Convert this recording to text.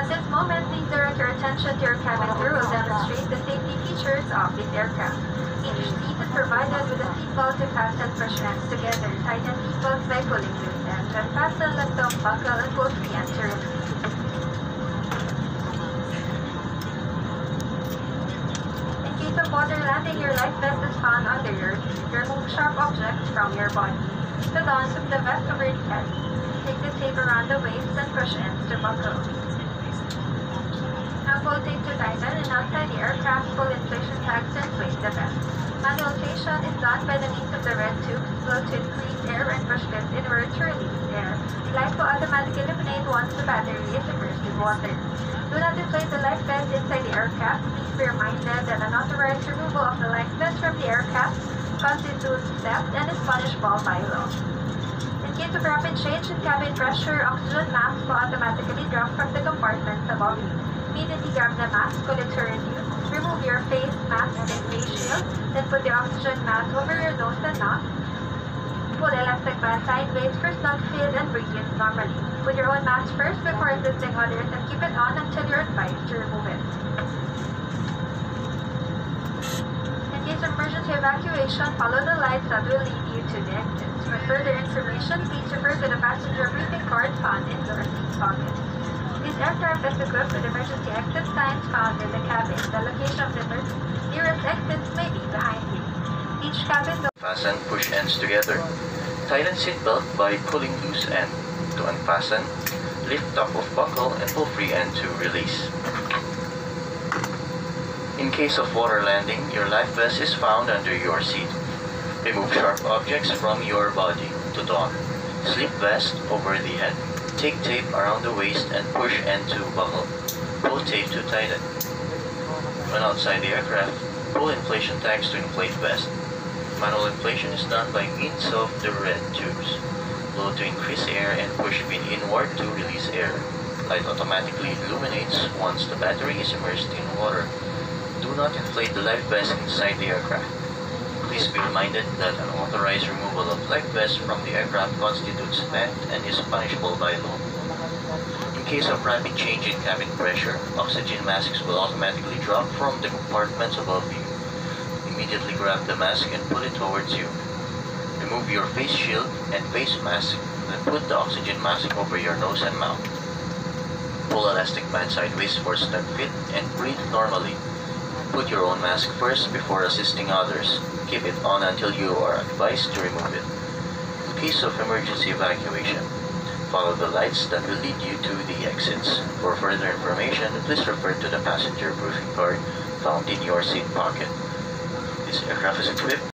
At this moment, please direct your attention to your cabin crew will demonstrate the safety features of this aircraft. Each seat is provided with a seatbelt to fasten push together. Tighten seatbelts by pulling loose ends. Unfasten let them buckle and pull free to. In case of water landing, your life vest is found under your seat. Remove sharp objects from your body. The Put on the vest over the head. Take the tape around the waist and push ends to buckle. Now tape to tighten and outside the aircraft, pull inflation tags and inflate the vest. Manual inflation is done by the means of the red tube, blow to increase air and push lift inward to release air. Light will automatically eliminate once the battery is immersed in water. Do not inflate the life vest inside the aircraft. Please be reminded that unauthorized removal of the life vest from the aircraft constitutes theft and is punishable by law. Case of rapid change in cabin pressure, oxygen masks will automatically drop from the compartments above you. Immediately grab the mask, pull it to reduce. Remove your face mask and face shield, then put the oxygen mask over your nose and mouth. Pull the elastic band sideways for snug fit and breathe normally. Put your own mask first before assisting others and keep it on until you're advised to remove it. Emergency evacuation, follow the lights that will lead you to the exits. For further information, please refer to the passenger briefing card found in your seat pocket. This aircraft is equipped with emergency exit signs found in the cabin. The location of the nearest exits may be behind you. Each cabin Fasten push ends together. Tighten seatbelt by pulling loose end. To unfasten, lift top of buckle and pull free end to release. In case of water landing, your life vest is found under your seat. Remove sharp objects from your body to don. Slip vest over the head. Take tape around the waist and push end to buckle. Pull tape to tighten. When outside the aircraft, pull inflation tags to inflate vest. Manual inflation is done by means of the red tubes. Blow to increase air and push pin inward to release air. Light automatically illuminates once the battery is immersed in water. Do not inflate the life vest inside the aircraft. Please be reminded that unauthorized removal of life vest from the aircraft constitutes theft and is punishable by law. In case of rapid change in cabin pressure, oxygen masks will automatically drop from the compartments above you. Immediately grab the mask and pull it towards you. Remove your face shield and face mask, then put the oxygen mask over your nose and mouth. Pull elastic band sideways for snug fit and breathe normally. Put your own mask first before assisting others. Keep it on until you are advised to remove it. In case of emergency evacuation, follow the lights that will lead you to the exits. For further information, please refer to the passenger briefing card found in your seat pocket. This aircraft is equipped